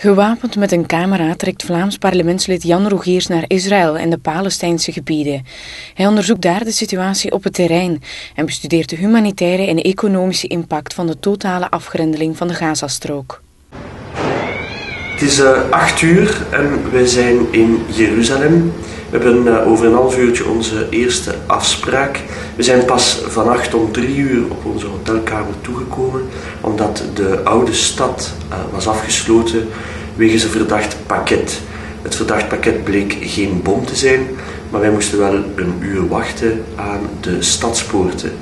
Gewapend met een camera trekt Vlaams parlementslid Jan Rogiers naar Israël en de Palestijnse gebieden. Hij onderzoekt daar de situatie op het terrein en bestudeert de humanitaire en economische impact van de totale afgrendeling van de Gazastrook. Het is uh, acht uur en wij zijn in Jeruzalem. We hebben uh, over een half uurtje onze eerste afspraak. We zijn pas vannacht om drie uur op onze hotelkamer toegekomen, omdat de oude stad uh, was afgesloten wegens een verdacht pakket. Het verdacht pakket bleek geen bom te zijn, maar wij moesten wel een uur wachten aan de stadspoorten.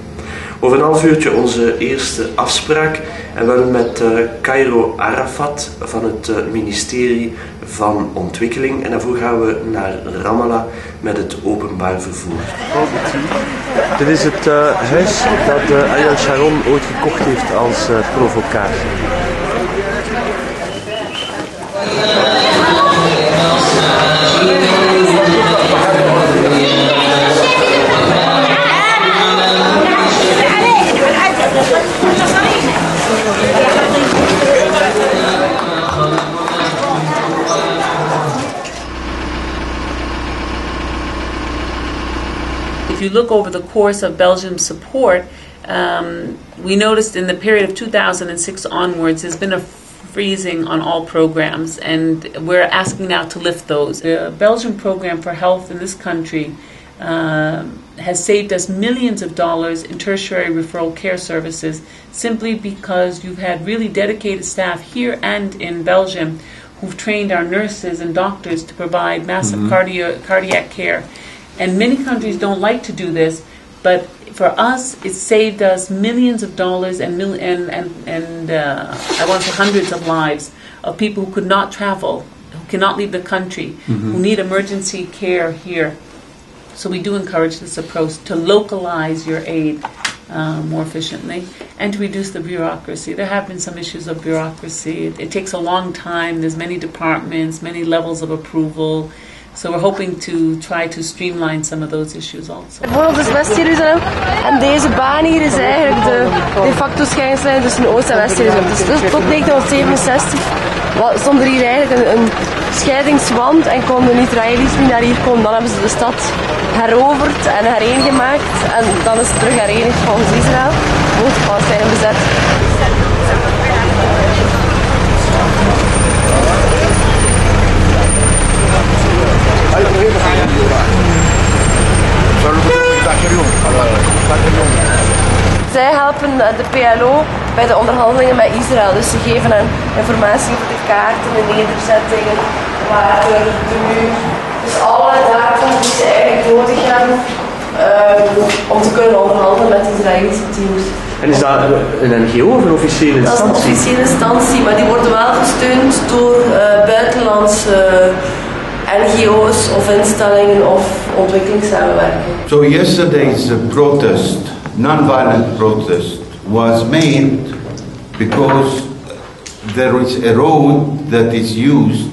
Over een half uurtje onze eerste afspraak en wel met uh, Cairo Arafat van het uh, ministerie van Ontwikkeling. En daarvoor gaan we naar Ramallah met het openbaar vervoer. Dit is het uh, huis dat Ayal Sharon ooit gekocht heeft als provocatie. Over the course of Belgium's support, um, we noticed in the period of 2006 onwards, there's been a freezing on all programs, and we're asking now to lift those. The Belgian program for health in this country uh, has saved us millions of dollars in tertiary referral care services simply because you've had really dedicated staff here and in Belgium who've trained our nurses and doctors to provide massive mm-hmm. cardio- cardiac care. And many countries don't like to do this, but for us, it saved us millions of dollars and mil- and and, and uh, I want to say hundreds of lives of people who could not travel, who cannot leave the country, mm-hmm. who need emergency care here. So we do encourage this approach to localize your aid uh, more efficiently and to reduce the bureaucracy. There have been some issues of bureaucracy. It, it takes a long time. There's many departments, many levels of approval. So we're hoping to try to streamline some of those issues also. Bijvoorbeeld is West-Jeruzalem en deze baan hier is eigenlijk de de facto scheidingslijn tussen Oost- en West-Jeruzalem. Dus, tot 1967 stond er hier eigenlijk een, een scheidingswand en konden Israëli's niet naar hier komen. Dan hebben ze de stad heroverd en hereengemaakt en dan is het terug herenigd volgens Israël. Both Palestijnen bezet. Helpen de PLO bij de onderhandelingen met Israël. Dus ze geven hen informatie over de kaarten, de nederzettingen, waar de muur. Dus alle data die ze eigenlijk nodig hebben um, om te kunnen onderhandelen met de Israëlische teams. En is dat een NGO of een officiële instantie? Dat is een officiële instantie, maar die worden wel gesteund door uh, buitenlandse NGO's of instellingen of ontwikkelingssamenwerking. So yesterday's protest, non-violent protest, was made because there is a road that is used,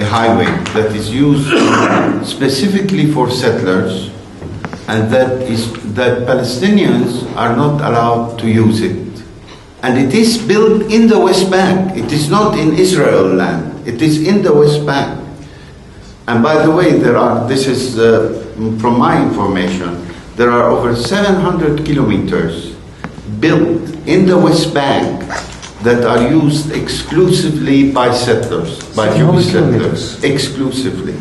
a highway that is used specifically for settlers, and that is that Palestinians are not allowed to use it. And it is built in the West Bank. It is not in Israel land. It is in the West Bank. And by the way, there are, this is uh, from my information, there are over 700 kilometers built in the West Bank that are used exclusively by settlers, by Jewish settlers, exclusively.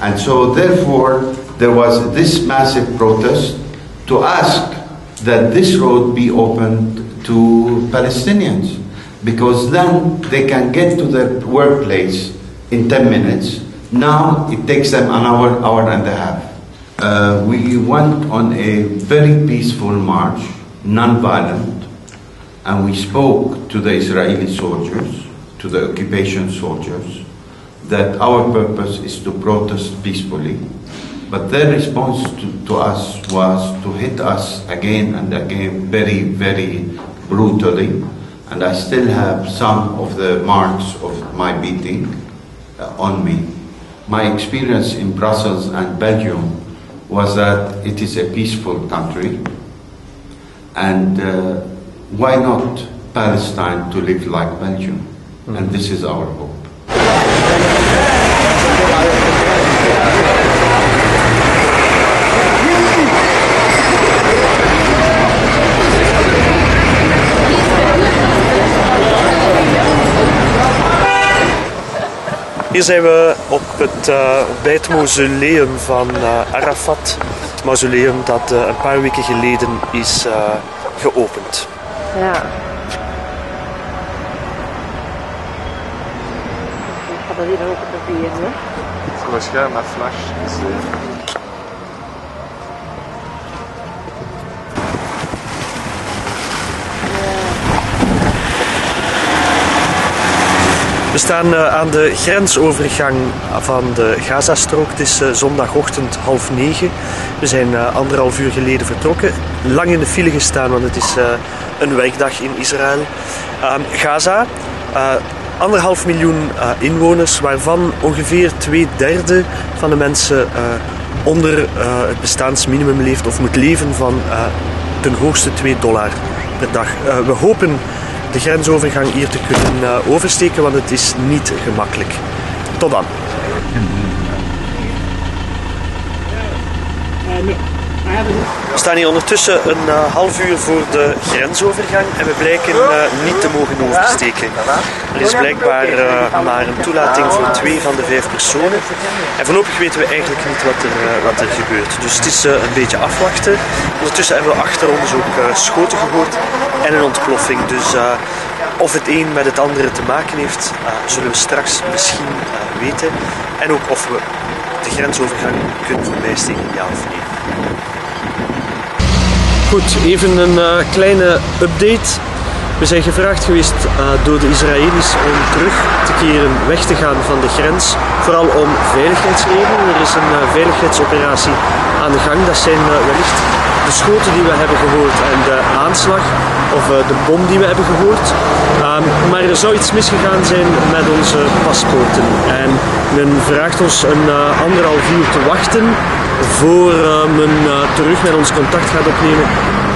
And so therefore, there was this massive protest to ask that this road be opened to Palestinians because then they can get to their workplace in 10 minutes now it takes them an hour, hour and a half. Uh, we went on a very peaceful march, non-violent, and we spoke to the Israeli soldiers, to the occupation soldiers, that our purpose is to protest peacefully. But their response to, to us was to hit us again and again very, very brutally. And I still have some of the marks of my beating uh, on me my experience in Brussels and Belgium was that it is a peaceful country, and uh, why not Palestine to live like Belgium? Mm. And this is our hope. Hier zijn we op het, uh, bij het mausoleum van uh, Arafat. Het mausoleum dat uh, een paar weken geleden is geopend. Ja. Ik ga dat hier ook op papier, hè? Waarschijnlijk met flash. Dus, We staan uh, aan de grensovergang van de Gazastrook. Het is uh, zondagochtend half negen. We zijn uh, anderhalf uur geleden vertrokken. Lang in de file gestaan, want het is een werkdag in Israël. Ehm, Gaza, anderhalf miljoen inwoners, waarvan ongeveer twee derde van de mensen onder het bestaansminimum leeft of moet leven van ten hoogste 2 dollar per dag. we hopen de grensovergang hier te kunnen uh, oversteken, want het is niet gemakkelijk. Tot dan. Staan hier ondertussen een uh, half uur voor de grensovergang en we blijken uh, niet te mogen oversteken. Er is blijkbaar uh, maar een toelating voor twee van de vijf personen. En voorlopig weten we eigenlijk niet wat er, wat er gebeurt. Dus het is een beetje afwachten. Ondertussen hebben we achter ons ook schoten gehoord en een ontploffing. Dus of het een met het andere te maken heeft, zullen we straks misschien weten. En ook of we de grensovergang kunnen voorbijsteken, ja of nee. Goed, even een uh, kleine update. We zijn gevraagd geweest uh, door de Israëli's om terug te keren, weg te gaan van de grens. Vooral om veiligheidsredenen. Er is een uh, veiligheidsoperatie aan de gang. Dat zijn wellicht de schoten die we hebben gehoord en de aanslag of de bom die we hebben gehoord. Um, maar er zou iets misgegaan zijn met onze paspoorten. En men vraagt ons een anderhalf uur te wachten voor men terug met ons contact gaat opnemen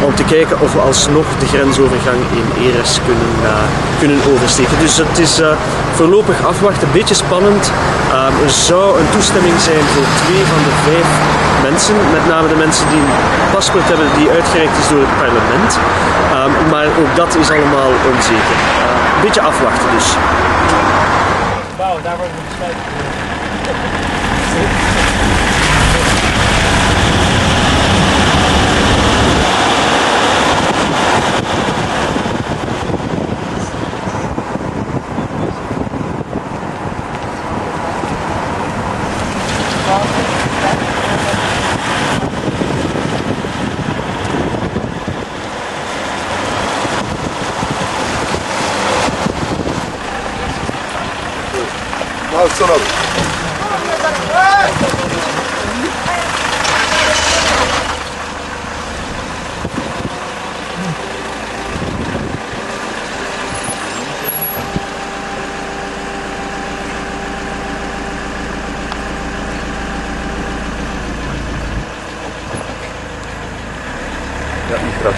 om te kijken of we alsnog de grensovergang in Eres kunnen, uh, kunnen oversteken. Dus het is uh, voorlopig afwachten, een beetje spannend. Er zou een toestemming zijn voor twee van de vijf mensen, met name de mensen die een paspoort hebben die uitgereikt is door het parlement. maar ook dat is allemaal onzeker. een beetje afwachten dus. Wauw, daar wordt een besluit.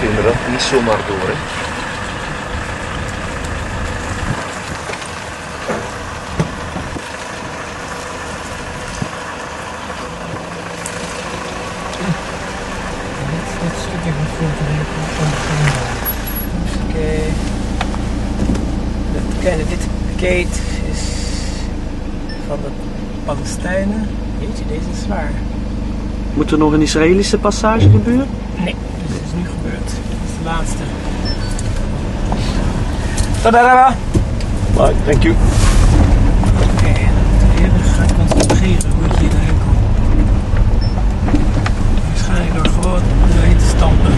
Gaat inderdaad niet zomaar door. Hè. gate is van de Palestijnen. Jeetje, deze is zwaar. Moet er nog een Israëlische passage gebeuren? Nee, dit is nu gebeurd. Laatste. Tada! Bye, thank you. Oké, okay, dan ga ik concentreren hoe ik hier doorheen kom. Waarschijnlijk door gewoon doorheen te stampen.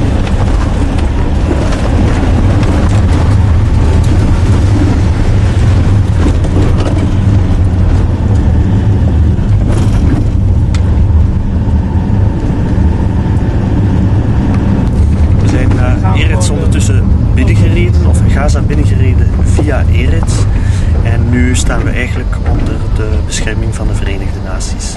Staan we eigenlijk onder de bescherming van de Verenigde Naties.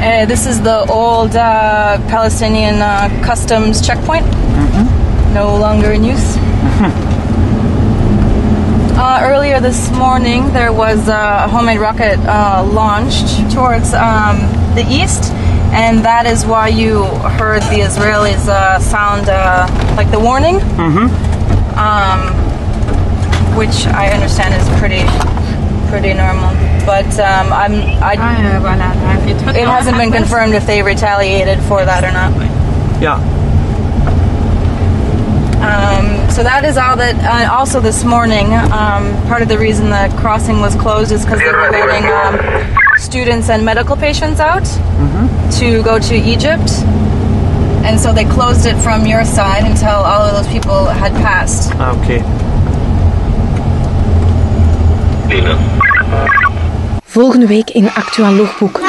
Uh, this is the old uh, Palestinian uh, customs checkpoint. No longer in use. Uh, earlier this morning, there was a homemade rocket uh, launched towards um, the east, and that is why you heard the Israelis uh, sound uh, like the warning, um, which I understand is pretty pretty normal. But um, I'm I, it hasn't been confirmed if they retaliated for that or not. Yeah. Um, so that is all that. Uh, also, this morning, um, part of the reason the crossing was closed is because they were letting um, students and medical patients out mm-hmm. to go to Egypt, and so they closed it from your side until all of those people had passed. Okay. oké. Volgende week in Actueel Logboek.